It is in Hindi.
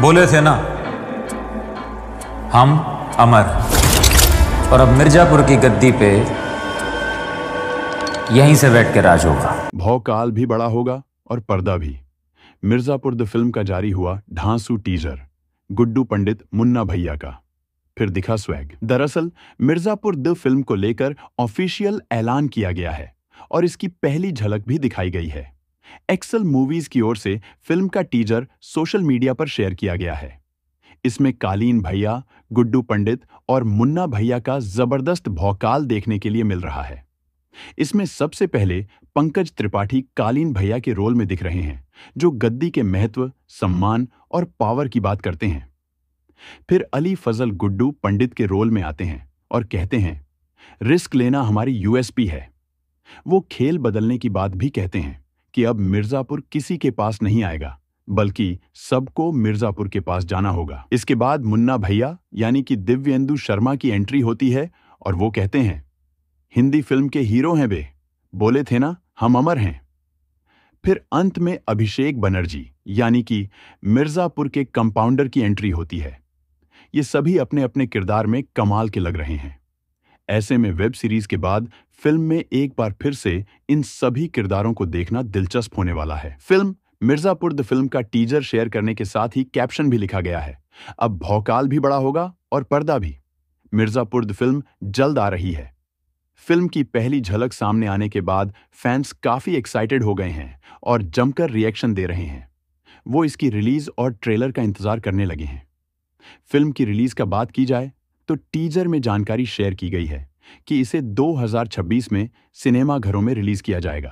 बोले थे ना, हम अमर। और अब मिर्जापुर की गद्दी पे यहीं से बैठ के राज होगा। भौकाल भी बड़ा होगा और पर्दा भी। मिर्जापुर द फ़िल्म का जारी हुआ ढांसू टीजर, गुड्डू पंडित मुन्ना भैया का। फिर दिखा स्वैग। दरअसल, मिर्जापुर द फ़िल्म को लेकर ऑफिशियल ऐलान किया गया है और इसकी पहली झलक भी दिखाई गई है। एक्सल मूवीज़ की ओर से फ़िल्म का टीजर सोशल मीडिया पर शेयर किया गया है। इसमें कालीन भैया, गुड्डू पंडित और मुन्ना भैया का ज़बरदस्त भौकाल देखने के लिए मिल रहा है। इसमें सबसे पहले पंकज त्रिपाठी कालीन भैया के रोल में दिख रहे हैं, जो गद्दी के महत्व, सम्मान और पावर की बात करते हैं। फिर अली फजल गुड्डू पंडित के रोल में आते हैं और कहते हैं, रिस्क लेना हमारी यूएसपी है। वो खेल बदलने की बात भी कहते हैं। कि अब मिर्जापुर किसी के पास नहीं आएगा, बल्कि सबको मिर्जापुर के पास जाना होगा। इसके बाद मुन्ना भैया, यानी कि दिव्येंदु शर्मा की एंट्री होती है और वो कहते हैं, हिंदी फ़िल्म के हीरो हैं बे बोले थे ना, हम अमर हैं। फिर अंत में अभिषेक बनर्जी, यानी कि मिर्जापुर के कंपाउंडर की एंट्री होती है। ये सभी अपने अपने किरदार में कमाल के लग रहे हैं। ऐसे में वेब सीरीज़ के बाद फ़िल्म में एक बार फिर से इन सभी किरदारों को देखना दिलचस्प होने वाला है। फ़िल्म मिर्जापुर द फ़िल्म का टीजर शेयर करने के साथ ही कैप्शन भी लिखा गया है। अब भौकाल भी बड़ा होगा और पर्दा भी। मिर्जापुर द फ़िल्म जल्द आ रही है। फ़िल्म की पहली झलक सामने आने के बाद फैंस काफ़ी एक्साइटेड हो गए हैं और जमकर रिएक्शन दे रहे हैं। वो इसकी रिलीज़ और ट्रेलर का इंतज़ार करने लगे हैं। फ़िल्म की रिलीज़ का बात की जाए तो टीजर में जानकारी शेयर की गई है कि इसे 2026 में सिनेमा घरों में रिलीज़ किया जाएगा।